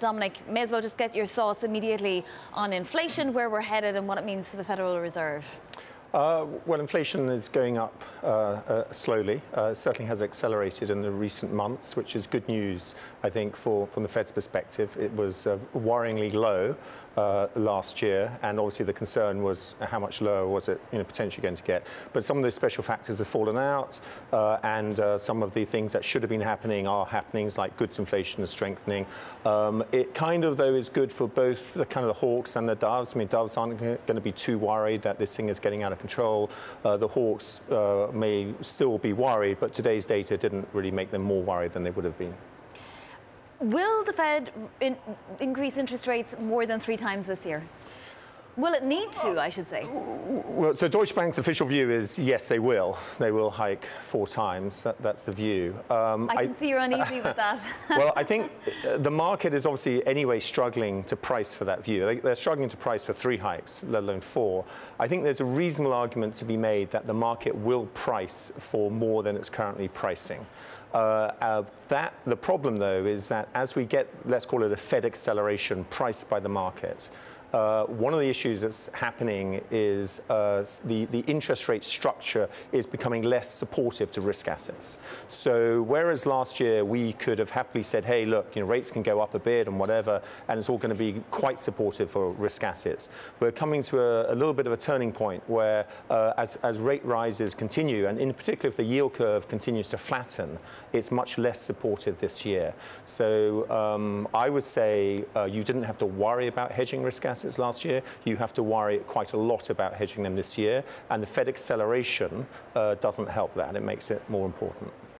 Dominic, may as well just get your thoughts immediately on inflation, where we're headed, and what it means for the Federal Reserve. Uh, well, inflation is going up uh, uh, slowly. Uh, certainly has accelerated in the recent months, which is good news, I think, for from the Fed's perspective. It was uh, worryingly low uh, last year, and obviously the concern was how much lower was it you know, potentially going to get. But some of those special factors have fallen out, and some of the things that should have been happening are happenings, like goods inflation is strengthening. Um, it kind of, though, is good for both the kind of the hawks and the doves. I mean, doves aren't going to be too worried that this thing is getting out of control. Uh, the Hawks uh, may still be worried, but today's data didn't really make them more worried than they would have been. Will the Fed in increase interest rates more than three times this year? Will it need to, I should say? Well, so Deutsche Bank's official view is yes, they will. They will hike four times. That, that's the view. Um, I can I, see you're uneasy with that. well, I think uh, the market is obviously anyway struggling to price for that view. They, are struggling to price for three hikes, let alone four. I think there's a reasonable argument to be made that the market will price for more than it's currently pricing. Uh, uh, that the problem, though, is that as we get, let's call it a Fed acceleration priced by the market, uh, one of the issues that's happening is uh, the, the interest rate structure is becoming less supportive to risk assets. So whereas last year we could have happily said, hey, look, you know, rates can go up a bit and whatever, and it's all going to be quite supportive for risk assets, we're coming to a, a little bit of a turning point where uh, as, as rate rises continue, and in particular if the yield curve continues to flatten, it's much less supportive this year. So um, I would say uh, you didn't have to worry about hedging risk assets assets last year, you have to worry quite a lot about hedging them this year. And the Fed acceleration uh, doesn't help that. It makes it more important.